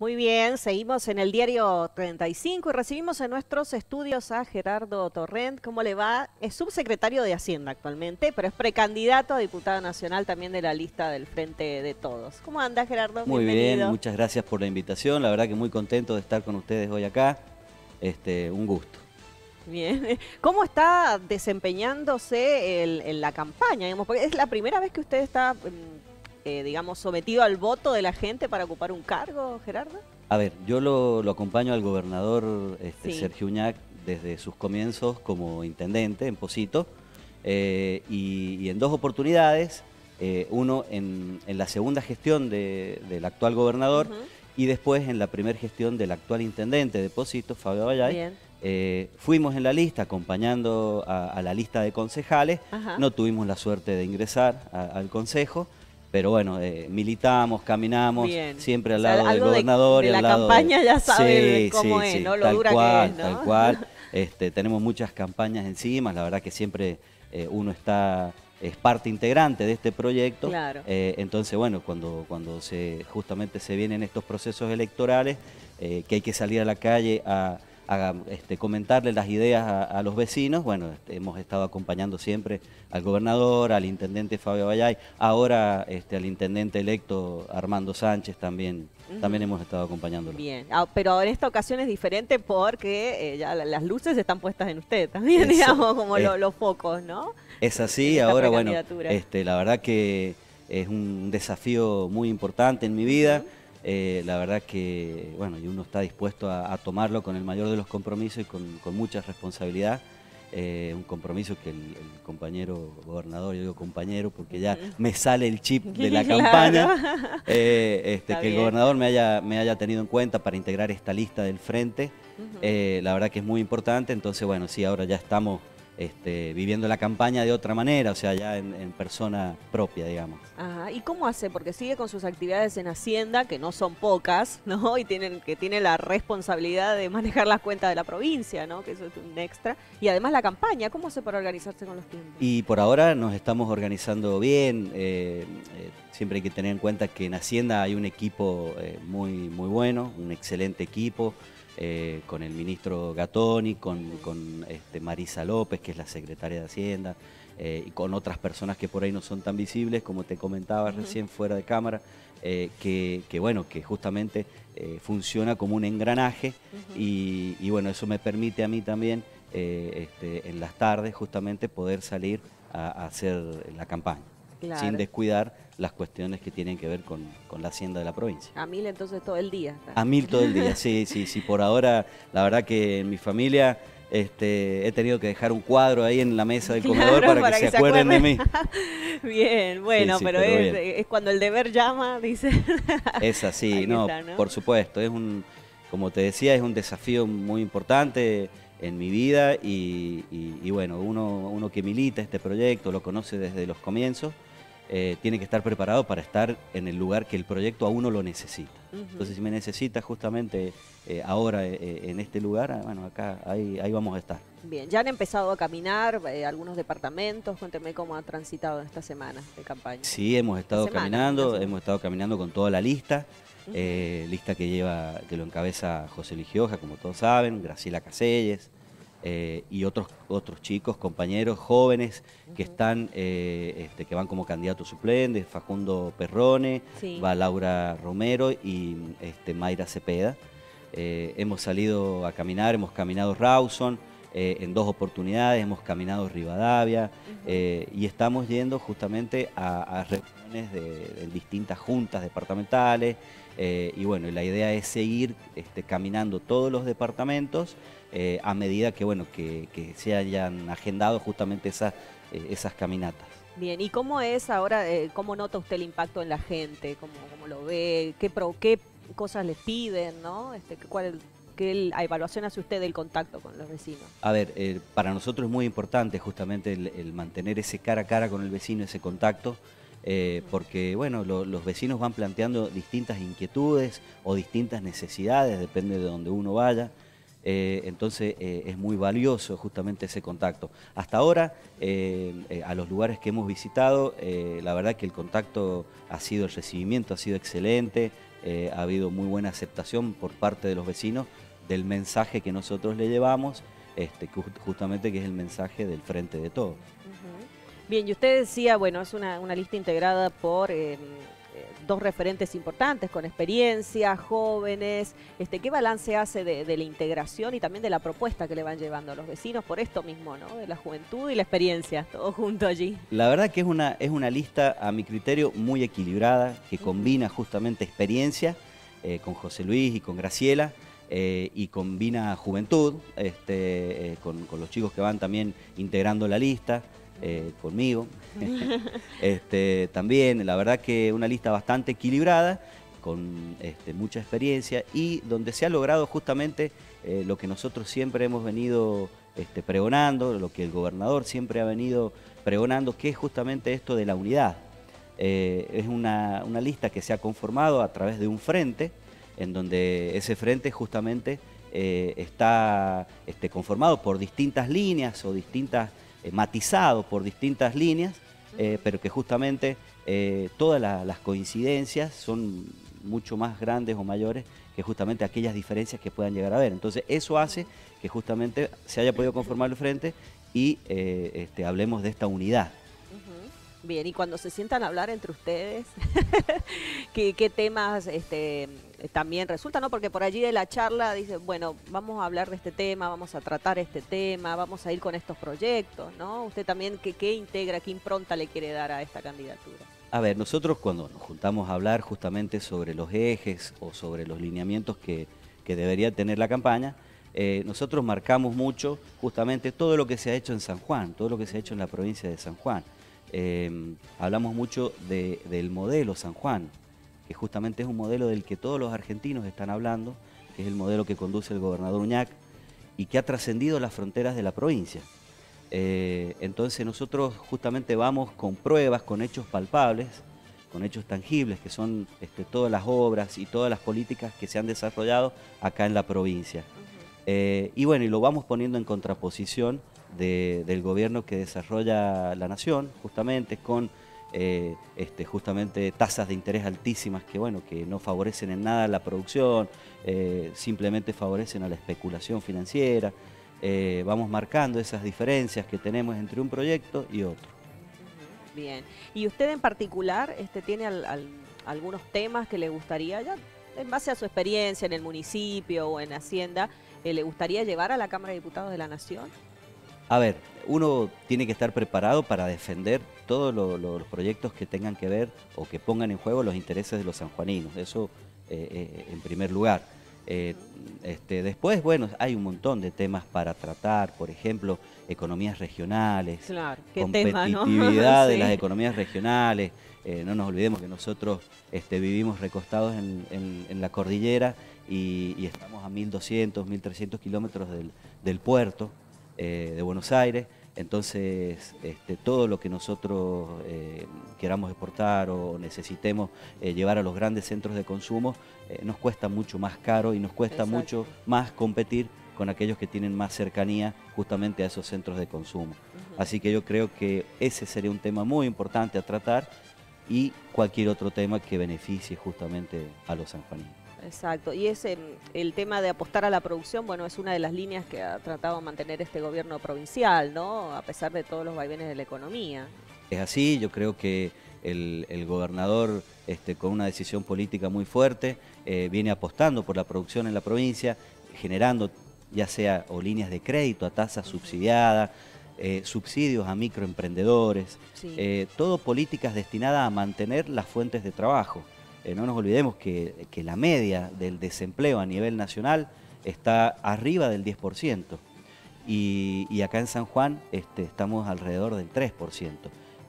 Muy bien, seguimos en el diario 35 y recibimos en nuestros estudios a Gerardo Torrent. ¿Cómo le va? Es subsecretario de Hacienda actualmente, pero es precandidato a diputado nacional también de la lista del Frente de Todos. ¿Cómo anda Gerardo? Muy bien, muchas gracias por la invitación. La verdad que muy contento de estar con ustedes hoy acá. Este, un gusto. Bien. ¿Cómo está desempeñándose en la campaña? Porque es la primera vez que usted está mm, eh, digamos, sometido al voto de la gente para ocupar un cargo, Gerardo? A ver, yo lo, acompaño al gobernador este, Sergio Uñac desde sus comienzos como intendente en Posito eh, y, en dos oportunidades, eh, uno en, la segunda gestión del actual gobernador y después en la primera gestión del actual intendente de Posito, Fabio Vallay. fuimos en la lista acompañando a, la lista de concejales, no tuvimos la suerte de ingresar al consejo, pero bueno, eh, militamos, caminamos, siempre al lado del gobernador y al la campaña ya sabe cómo es, ¿no? Lo dura que es, ¿no? Tal cual, este, tenemos muchas campañas encima, la verdad que siempre eh, uno está es parte integrante de este proyecto. Claro. Eh, entonces, bueno, cuando, cuando se, justamente se vienen estos procesos electorales, que hay que salir a la calle a, a este, comentarle las ideas a, los vecinos. Bueno, este, hemos estado acompañando siempre al gobernador, al intendente Fabio Vallay, ahora este, al intendente electo Armando Sánchez también. También hemos estado acompañándolo. Bien, ah, pero en esta ocasión es diferente porque eh, ya las luces están puestas en usted también, digamos, como los focos, ¿no? Es así, ahora bueno, este, la verdad que es un desafío muy importante en mi vida. Eh, la verdad que, bueno, y uno está dispuesto a, tomarlo con el mayor de los compromisos y con, mucha responsabilidad. Eh, un compromiso que el, compañero gobernador, yo digo compañero porque ya me sale el chip de la campaña, eh, este, que el gobernador me haya, me haya tenido en cuenta para integrar esta lista del frente, la verdad que es muy importante, entonces bueno, sí, ahora ya estamos este, viviendo la campaña de otra manera, o sea, ya en, persona propia, digamos. Ajá. ¿Y cómo hace? Porque sigue con sus actividades en Hacienda, que no son pocas, ¿no? Y tienen, que tiene la responsabilidad de manejar las cuentas de la provincia, ¿no? Que eso es un extra. Y además la campaña, ¿cómo hace para organizarse con los tiempos? Y por ahora nos estamos organizando bien. Eh, eh, siempre hay que tener en cuenta que en Hacienda hay un equipo eh, muy, muy bueno, un excelente equipo. Con el ministro Gatoni, con, este, Marisa López, que es la secretaria de Hacienda, eh, y con otras personas que por ahí no son tan visibles, como te comentaba recién fuera de cámara, eh, que, bueno, que justamente funciona como un engranaje y, bueno, eso me permite a mí también este, en las tardes justamente poder salir a hacer la campaña sin descuidar las cuestiones que tienen que ver con, la hacienda de la provincia. A mil entonces todo el día. A mil todo el día, sí, sí, sí. Por ahora, la verdad que en mi familia este, he tenido que dejar un cuadro ahí en la mesa del comedor para, que, se, acuerden, de mí. bien, bueno, pero, es, cuando el deber llama, dice. es así, no, por supuesto. Es un, como te decía, es un desafío muy importante en mi vida y, y bueno, uno, uno que milita este proyecto, lo conoce desde los comienzos, eh, tiene que estar preparado para estar en el lugar que el proyecto a uno lo necesita. Entonces, si me necesita justamente eh, ahora eh, en este lugar, ah, bueno, acá, ahí, ahí vamos a estar. Bien, ya han empezado a caminar algunos departamentos, cuénteme cómo ha transitado esta semana de campaña. Sí, hemos estado caminando, hemos estado caminando con toda la lista, lista que lleva, que lo encabeza José Ligioja, como todos saben, Graciela Caselles, eh, y otros, otros chicos, compañeros jóvenes que están, eh, este, que van como candidatos suplentes, Facundo Perrone, va Laura Romero y este, Mayra Cepeda. Eh, hemos salido a caminar, hemos caminado Rawson en dos oportunidades, hemos caminado Rivadavia y estamos yendo justamente a, reuniones de, distintas juntas departamentales y bueno, la idea es seguir este, caminando todos los departamentos eh, a medida que, bueno, que, se hayan agendado justamente esas, eh, esas caminatas. Bien, ¿y cómo es ahora, eh, cómo nota usted el impacto en la gente? ¿Cómo, cómo lo ve? ¿Qué, pro, ¿Qué cosas les piden? ¿no? Este, ¿Cuál ¿Qué evaluación hace usted del contacto con los vecinos? A ver, para nosotros es muy importante justamente el, mantener ese cara a cara con el vecino, ese contacto, porque bueno, los vecinos van planteando distintas inquietudes o distintas necesidades, depende de donde uno vaya. Eh, entonces eh, es muy valioso justamente ese contacto. Hasta ahora, eh, a los lugares que hemos visitado, la verdad que el contacto ha sido, el recibimiento ha sido excelente, eh, ha habido muy buena aceptación por parte de los vecinos del mensaje que nosotros le llevamos, este, justamente que es el mensaje del frente de todos. Bien, y usted decía, bueno, es una, lista integrada por em, eh, dos referentes importantes con experiencia, jóvenes. Este, ¿Qué balance hace de, la integración y también de la propuesta que le van llevando a los vecinos por esto mismo, ¿no? De la juventud y la experiencia, todo junto allí. La verdad que es una, es una lista, a mi criterio, muy equilibrada, que combina justamente experiencia eh, con José Luis y con Graciela. Eh, y combina juventud este, con, con, los chicos que van también integrando la lista. Eh, conmigo. este, también, la verdad que una lista bastante equilibrada, con este, mucha experiencia y donde se ha logrado justamente eh, lo que nosotros siempre hemos venido este, pregonando, lo que el gobernador siempre ha venido pregonando, que es justamente esto de la unidad. Eh, es una, lista que se ha conformado a través de un frente, en donde ese frente justamente está conformado por distintas líneas o distintas matizado por distintas líneas, eh, pero que justamente eh, todas las coincidencias son mucho más grandes o mayores que justamente aquellas diferencias que puedan llegar a haber. Entonces eso hace que justamente se haya podido conformar el frente y este, hablemos de esta unidad. Bien, y cuando se sientan a hablar entre ustedes, ¿qué, temas este, también resultan? ¿no? Porque por allí de la charla dice, bueno, vamos a hablar de este tema, vamos a tratar este tema, vamos a ir con estos proyectos, ¿no? Usted también, ¿qué, qué integra, qué impronta le quiere dar a esta candidatura? A ver, nosotros cuando nos juntamos a hablar justamente sobre los ejes o sobre los lineamientos que, debería tener la campaña, eh, nosotros marcamos mucho justamente todo lo que se ha hecho en San Juan, todo lo que se ha hecho en la provincia de San Juan. Em, hablamos mucho del modelo San Juan, que justamente es un modelo del que todos los argentinos están hablando, que es el modelo que conduce el gobernador Uñac y que ha trascendido las fronteras de la provincia. Eh, entonces nosotros justamente vamos con pruebas, con hechos palpables, con hechos tangibles, que son este, todas las obras y todas las políticas que se han desarrollado acá en la provincia. Eh, y bueno, y lo vamos poniendo en contraposición del gobierno que desarrolla la nación, justamente con eh, este, justamente tasas de interés altísimas que, bueno, que no favorecen en nada la producción, eh, simplemente favorecen a la especulación financiera. Eh, vamos marcando esas diferencias que tenemos entre un proyecto y otro. Bien. ¿Y usted en particular este, tiene algunos temas que le gustaría, en base a su experiencia en el municipio o en Hacienda, le gustaría llevar a la Cámara de Diputados de la Nación? A ver, uno tiene que estar preparado para defender todos los proyectos que tengan que ver o que pongan en juego los intereses de los sanjuaninos. Eso eh, eh, en primer lugar. Eh, este, después, bueno, hay un montón de temas para tratar, por ejemplo, economías regionales, competitividad de las economías regionales. no nos olvidemos que nosotros este, vivimos recostados en, la cordillera y, estamos a 1.200, 1.300 kilómetros del puerto. Eh, de Buenos Aires. Entonces, este, todo lo que nosotros eh, queramos exportar o necesitemos eh, llevar a los grandes centros de consumo, nos cuesta mucho más caro y nos cuesta mucho más competir con aquellos que tienen más cercanía justamente a esos centros de consumo. Así que yo creo que ese sería un tema muy importante a tratar y cualquier otro tema que beneficie justamente a los sanjuaninos. Exacto, y ese, el tema de apostar a la producción, bueno, es una de las líneas que ha tratado de mantener este gobierno provincial, ¿no? A pesar de todos los vaivenes de la economía. Es así, yo creo que el, gobernador, este, con una decisión política muy fuerte, eh, viene apostando por la producción en la provincia, generando ya sea o líneas de crédito a tasa subsidiada, eh, subsidios a microemprendedores, eh, todo políticas destinadas a mantener las fuentes de trabajo. Eh, no nos olvidemos que, la media del desempleo a nivel nacional está arriba del 10%. Y, acá en San Juan este, estamos alrededor del 3%.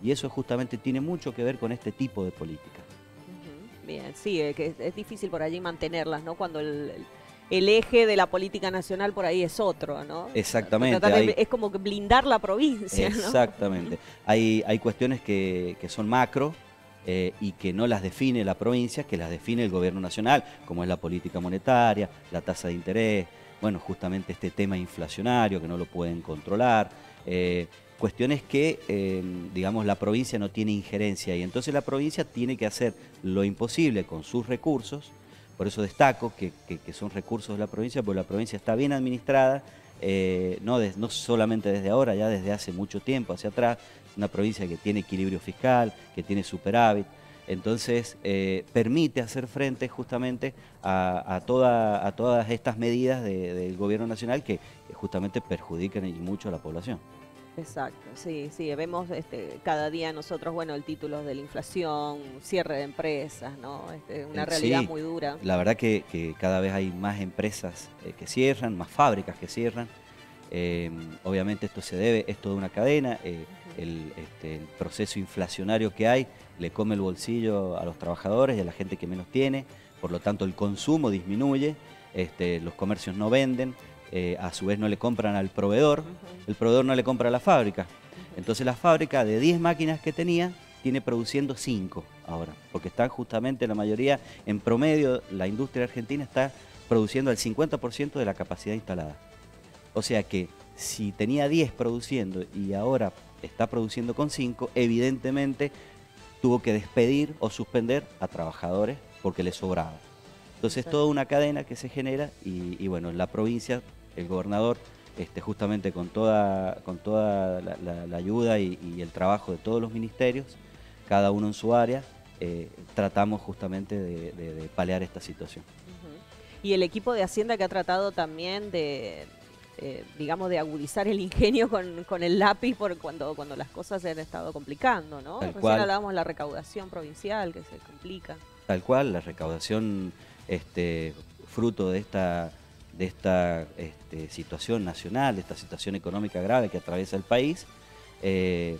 Y eso justamente tiene mucho que ver con este tipo de políticas. Bien, sí, es, que es difícil por allí mantenerlas, ¿no? Cuando el, eje de la política nacional por ahí es otro, ¿no? Exactamente. es como blindar la provincia, Exactamente. Hay, hay cuestiones que, que son macro, eh, y que no las define la provincia, que las define el gobierno nacional, como es la política monetaria, la tasa de interés, bueno, justamente este tema inflacionario que no lo pueden controlar, eh, cuestiones que, eh, digamos, la provincia no tiene injerencia y entonces la provincia tiene que hacer lo imposible con sus recursos. Por eso destaco que, son recursos de la provincia, porque la provincia está bien administrada, eh, no, no solamente desde ahora, ya desde hace mucho tiempo hacia atrás, una provincia que tiene equilibrio fiscal, que tiene superávit, entonces eh, permite hacer frente justamente a, todas estas medidas del gobierno nacional que justamente perjudican mucho a la población. Exacto, sí, sí, vemos este, cada día nosotros, bueno, el título de la inflación, cierre de empresas, ¿no? Este, una eh, realidad muy dura. La verdad que, cada vez hay más empresas eh, que cierran, más fábricas que cierran. Em, obviamente esto se debe, es toda una cadena, eh, este, el, proceso inflacionario que hay le come el bolsillo a los trabajadores y a la gente que menos tiene, por lo tanto el consumo disminuye, este, los comercios no venden, eh, a su vez no le compran al proveedor, el proveedor no le compra a la fábrica. Entonces la fábrica de 10 máquinas que tenía tiene produciendo 5 ahora, porque están justamente la mayoría, en promedio, la industria argentina está produciendo el 50% de la capacidad instalada. O sea que si tenía 10 produciendo y ahora está produciendo con 5, evidentemente tuvo que despedir o suspender a trabajadores porque le sobraba. Entonces toda una cadena que se genera y, bueno, en la provincia el gobernador, este, justamente con toda, con toda la, ayuda y, el trabajo de todos los ministerios, cada uno en su área, eh, tratamos justamente de, palear esta situación. Y el equipo de Hacienda que ha tratado también de, eh, digamos, de agudizar el ingenio con, el lápiz por cuando, cuando las cosas se han estado complicando, ¿no? Recién hablábamos de la recaudación provincial que se complica. Tal cual, la recaudación este, fruto de esta de esta este, situación nacional, de esta situación económica grave que atraviesa el país, eh,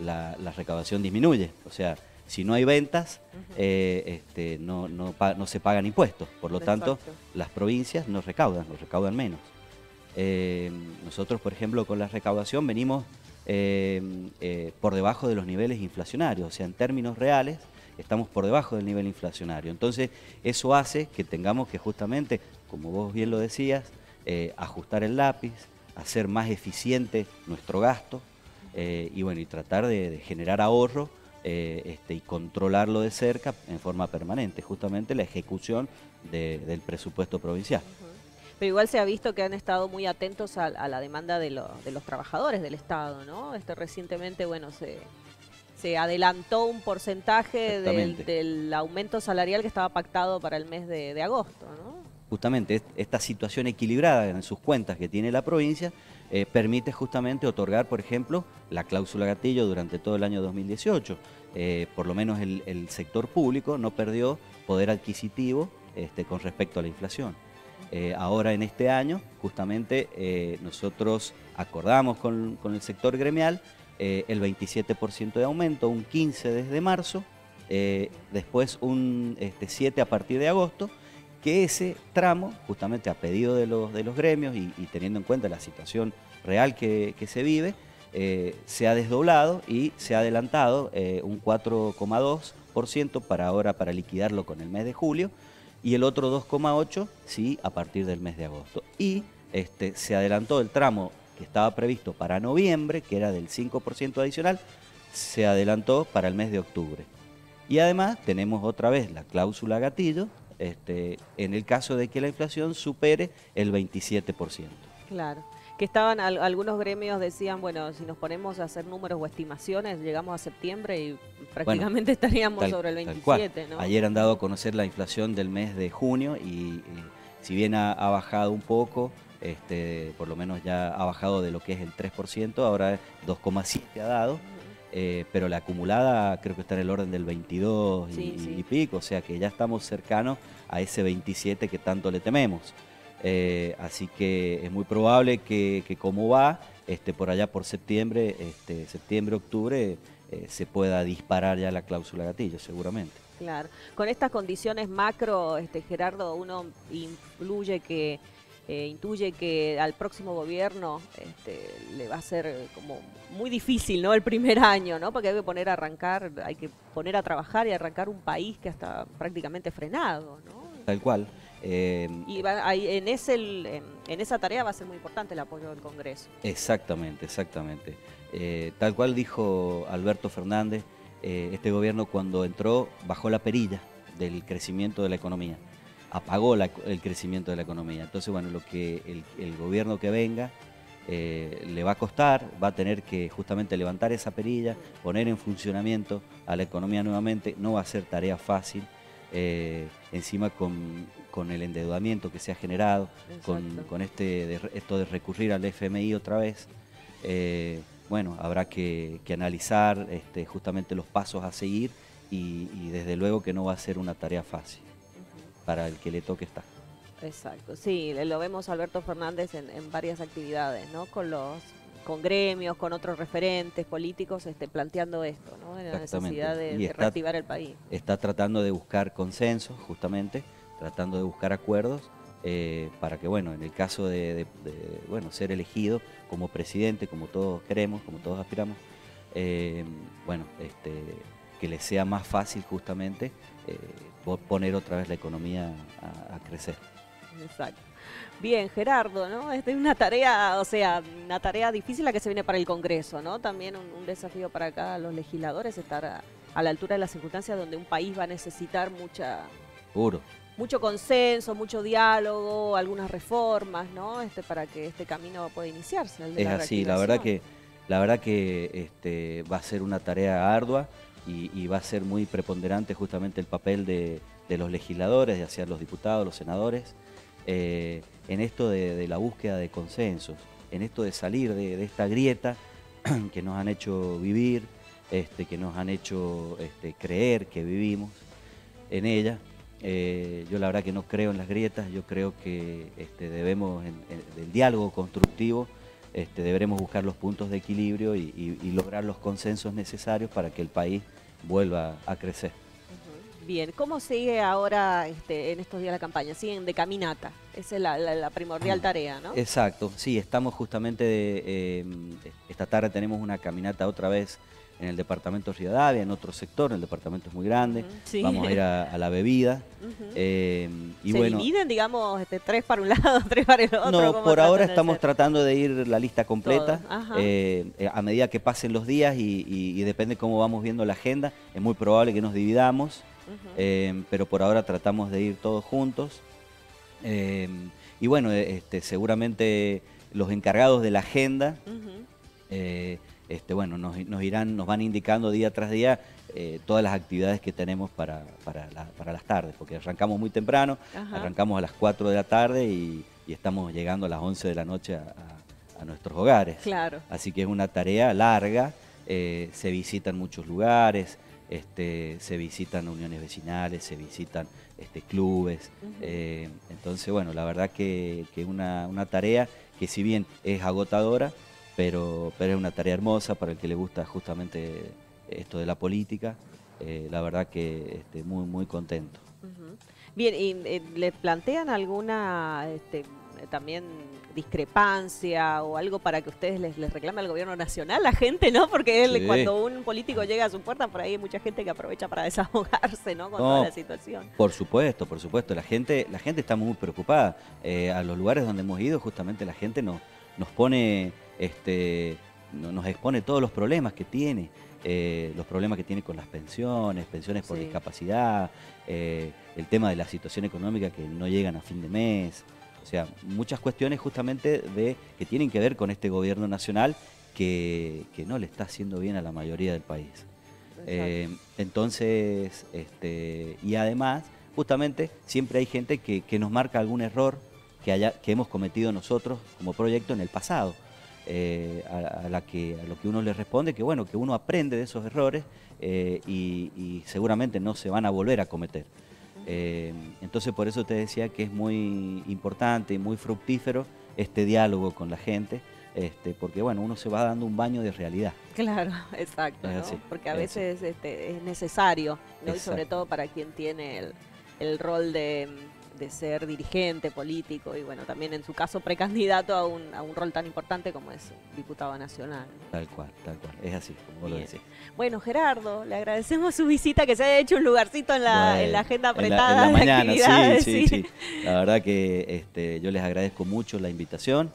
la, recaudación disminuye. O sea, si no hay ventas, eh, este, no, no, se pagan impuestos. Por lo tanto, las provincias no recaudan, no recaudan menos. Eh, nosotros, por ejemplo, con la recaudación venimos por debajo de los niveles inflacionarios. O sea, en términos reales, estamos por debajo del nivel inflacionario. Entonces, eso hace que tengamos que justamente como vos bien lo decías, eh, ajustar el lápiz, hacer más eficiente nuestro gasto eh, y bueno, y tratar de, generar ahorro eh, este, y controlarlo de cerca en forma permanente, justamente la ejecución del presupuesto provincial. Pero igual se ha visto que han estado muy atentos a, la demanda de, los trabajadores del Estado, ¿no? Este, recientemente, bueno, se, se adelantó un porcentaje del, aumento salarial que estaba pactado para el mes de, de agosto, ¿no? Justamente esta situación equilibrada en sus cuentas que tiene la provincia eh, permite justamente otorgar, por ejemplo, la cláusula gatillo durante todo el año 2018. Eh, por lo menos el, sector público no perdió poder adquisitivo este, con respecto a la inflación. Eh, ahora en este año, justamente nosotros acordamos con, el sector gremial el 27% de aumento, un 15% desde marzo, después un este, 7% a partir de agosto, que ese tramo, justamente a pedido de los, de los gremios y, teniendo en cuenta la situación real que, se vive, eh, se ha desdoblado y se ha adelantado eh, un 4,2% para ahora para liquidarlo con el mes de julio y el otro 2,8% sí a partir del mes de agosto. Y este, se adelantó el tramo que estaba previsto para noviembre, que era del 5% adicional, se adelantó para el mes de octubre. Y además tenemos otra vez la cláusula gatillo, este, en el caso de que la inflación supere el 27%. Claro. Que estaban algunos gremios decían, bueno, si nos ponemos a hacer números o estimaciones, llegamos a septiembre y prácticamente estaríamos sobre el 27, ¿no? Ayer han dado a conocer la inflación del mes de junio y, si bien ha, bajado un poco, este, por lo menos ya ha bajado de lo que es el 3%, ahora 2,7 ha dado. Eh, pero la acumulada creo que está en el orden del 22 y, pico, o sea que ya estamos cercanos a ese 27 que tanto le tememos. Eh, así que es muy probable que, como va, este, por allá por septiembre, este, septiembre, octubre, eh, se pueda disparar ya la cláusula gatillo, seguramente. Claro. Con estas condiciones macro, este, Gerardo, uno influye que eh, intuye que al próximo gobierno este, le va a ser como muy difícil, ¿no? El primer año, ¿no? Porque hay que poner a arrancar, hay que poner a trabajar y arrancar un país que está prácticamente frenado, ¿no? Tal cual. Eh, y en, ese, en, esa tarea va a ser muy importante el apoyo del Congreso. Exactamente, exactamente. Eh, tal cual dijo Alberto Fernández, este gobierno cuando entró bajó la perilla del crecimiento de la economía. Apagó el crecimiento de la economía. Entonces, bueno, lo que el, gobierno que venga eh, le va a costar, va a tener que justamente levantar esa perilla, poner en funcionamiento a la economía nuevamente, no va a ser tarea fácil, eh, encima con, el endeudamiento que se ha generado, con, este, esto de recurrir al FMI otra vez. Eh, bueno, habrá que, analizar este, justamente los pasos a seguir y, desde luego que no va a ser una tarea fácil para el que le toque estar. Exacto, sí, lo vemos Alberto Fernández en, varias actividades, ¿no? Con los con gremios, con otros referentes políticos, este, planteando esto, ¿no? la necesidad de, reactivar el país. Está tratando de buscar consensos, justamente, tratando de buscar acuerdos eh, para que, bueno, en el caso de, bueno, ser elegido como presidente, como todos queremos, como todos aspiramos, eh, bueno, este, que le sea más fácil justamente eh, poner otra vez la economía a, crecer. Exacto. Bien, Gerardo, ¿no? Esta es una tarea, o sea, una tarea difícil la que se viene para el Congreso, ¿no? También un, desafío para acá los legisladores, estar a, la altura de las circunstancias donde un país va a necesitar mucha... Mucho consenso, mucho diálogo, algunas reformas, ¿no? Este, para que este camino pueda iniciarse. es así, la verdad que, la verdad que este, va a ser una tarea ardua y, va a ser muy preponderante justamente el papel de, los legisladores, ya sean los diputados, los senadores, eh, en esto de, la búsqueda de consensos, en esto de salir de, esta grieta que nos han hecho vivir, este, que nos han hecho este, creer que vivimos en ella. Eh, yo la verdad que no creo en las grietas, yo creo que este, debemos, en, el diálogo constructivo, este, deberemos buscar los puntos de equilibrio y, lograr los consensos necesarios para que el país vuelva a crecer. Bien, ¿cómo sigue ahora este, en estos días la campaña? ¿Siguen de caminata? Esa es la, primordial tarea, ¿no? Exacto, sí, estamos justamente, de, em, esta tarde tenemos una caminata otra vez en el departamento de Rivadavia, en otro sector, el departamento es muy grande, vamos a ir a, la bebida. Eh, y ¿Se dividen, digamos, este, tres para un lado, tres para el otro? No, por ahora estamos tratando de ir la lista completa, eh, eh, a medida que pasen los días y, depende cómo vamos viendo la agenda, es muy probable que nos dividamos, pero por ahora tratamos de ir todos juntos. y bueno, este, seguramente los encargados de la agenda este, bueno, nos, irán, nos van indicando día tras día eh, todas las actividades que tenemos para, las tardes, porque arrancamos muy temprano, arrancamos a las 4 de la tarde y, estamos llegando a las 11 de la noche a, nuestros hogares. Claro. Así que es una tarea larga, eh, se visitan muchos lugares, este, se visitan uniones vecinales, se visitan este, clubes. Eh, entonces, bueno, la verdad que es una, una tarea que si bien es agotadora, pero, pero es una tarea hermosa para el que le gusta justamente esto de la política. Eh, la verdad que este, muy, muy contento. Bien, ¿y eh, le plantean alguna este, también discrepancia o algo para que ustedes les, les reclame al gobierno nacional, la gente, ¿no? Porque cuando un político llega a su puerta, por ahí hay mucha gente que aprovecha para desahogarse, ¿no? Con toda la situación. Por supuesto, por supuesto. La gente, la gente está muy preocupada. Eh, a los lugares donde hemos ido, justamente la gente nos, nos pone este, nos expone todos los problemas que tiene, eh, los problemas que tiene con las pensiones, pensiones por discapacidad, eh, el tema de la situación económica que no llegan a fin de mes, o sea, muchas cuestiones justamente de, que tienen que ver con este gobierno nacional que, no le está haciendo bien a la mayoría del país. Eh, entonces, este, y además, justamente, siempre hay gente que, nos marca algún error que, haya, que hemos cometido nosotros como proyecto en el pasado. Eh, a, la que, a lo que uno le responde, que bueno, que uno aprende de esos errores eh, y, seguramente no se van a volver a cometer. Eh, entonces por eso te decía que es muy importante y muy fructífero este diálogo con la gente, este, porque bueno, uno se va dando un baño de realidad. Claro, exacto, porque a veces este, es necesario, y sobre todo para quien tiene el rol de de ser dirigente político y bueno, también en su caso precandidato a un, a un rol tan importante como es diputado nacional. Tal cual, tal cual, es así, como lo decís. Bueno, Gerardo, le agradecemos su visita, que se haya hecho un lugarcito en la, en la agenda apretada. En la, mañana, sí, sí, La verdad que este, yo les agradezco mucho la invitación,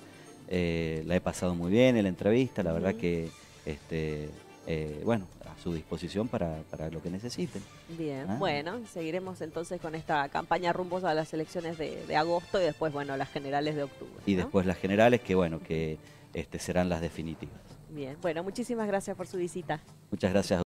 eh, la he pasado muy bien en la entrevista, la verdad que este, eh, bueno, su disposición para, lo que necesiten. Bien, ah. bueno, seguiremos entonces con esta campaña rumbos a las elecciones de, agosto y después, bueno, las generales de octubre. Y después las generales que, bueno, que este, serán las definitivas. Bien, bueno, muchísimas gracias por su visita. Muchas gracias.